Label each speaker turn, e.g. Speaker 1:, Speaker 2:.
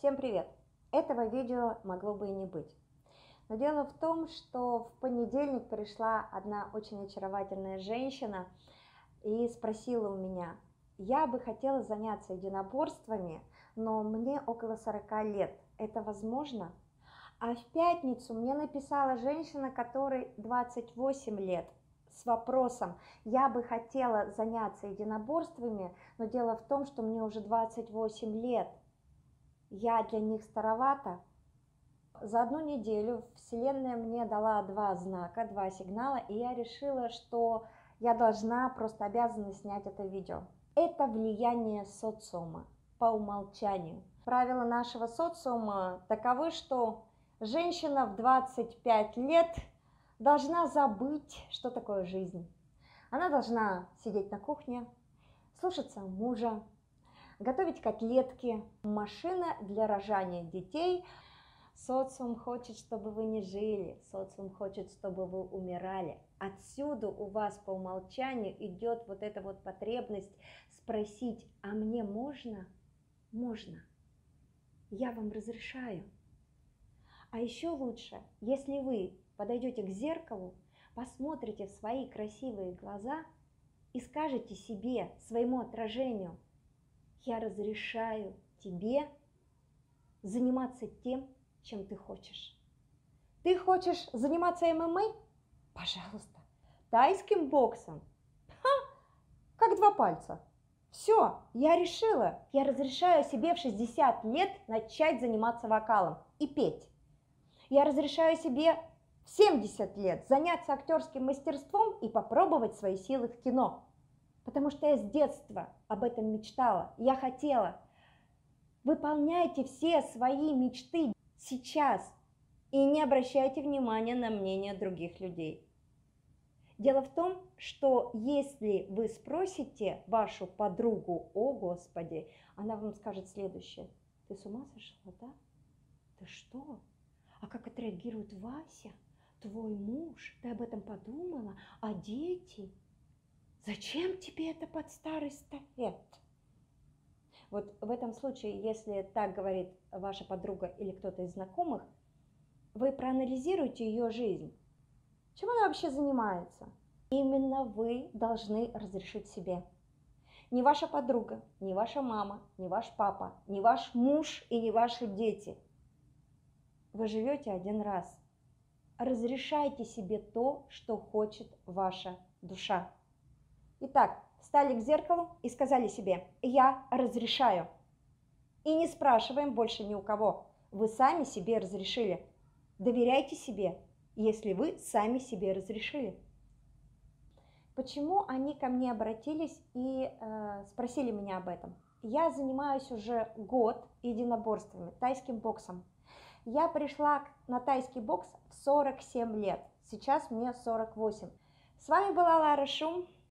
Speaker 1: Всем привет! Этого видео могло бы и не быть. Но дело в том, что в понедельник пришла одна очень очаровательная женщина и спросила у меня, я бы хотела заняться единоборствами, но мне около 40 лет, это возможно? А в пятницу мне написала женщина, которой 28 лет, с вопросом, я бы хотела заняться единоборствами, но дело в том, что мне уже 28 лет, я для них старовата. За одну неделю Вселенная мне дала два знака, два сигнала, и я решила, что я должна, просто обязана снять это видео. Это влияние социума по умолчанию. Правила нашего социума таковы, что женщина в 25 лет должна забыть, что такое жизнь. Она должна сидеть на кухне, слушаться мужа, готовить котлетки, машина для рожания детей. Социум хочет, чтобы вы не жили, социум хочет, чтобы вы умирали. Отсюда у вас по умолчанию идет вот эта вот потребность спросить, а мне можно? Можно. Я вам разрешаю. А еще лучше, если вы подойдете к зеркалу, посмотрите в свои красивые глаза и скажете себе, своему отражению – я разрешаю тебе заниматься тем, чем ты хочешь. Ты хочешь заниматься ММА? Пожалуйста. Тайским боксом? Ха! Как два пальца. Все, я решила. Я разрешаю себе в 60 лет начать заниматься вокалом и петь. Я разрешаю себе в 70 лет заняться актерским мастерством и попробовать свои силы в кино потому что я с детства об этом мечтала, я хотела. Выполняйте все свои мечты сейчас и не обращайте внимания на мнение других людей. Дело в том, что если вы спросите вашу подругу, о Господи, она вам скажет следующее. Ты с ума сошла, да? Ты что? А как отреагирует Вася, твой муж? Ты об этом подумала? А дети? Зачем тебе это под старый стафет? Вот в этом случае, если так говорит ваша подруга или кто-то из знакомых, вы проанализируете ее жизнь. Чем она вообще занимается? Именно вы должны разрешить себе. Не ваша подруга, не ваша мама, не ваш папа, не ваш муж и не ваши дети. Вы живете один раз. Разрешайте себе то, что хочет ваша душа. Итак, встали к зеркалу и сказали себе «Я разрешаю». И не спрашиваем больше ни у кого. Вы сами себе разрешили. Доверяйте себе, если вы сами себе разрешили. Почему они ко мне обратились и э, спросили меня об этом? Я занимаюсь уже год единоборствами, тайским боксом. Я пришла на тайский бокс в 47 лет, сейчас мне 48. С вами была Лара Шум.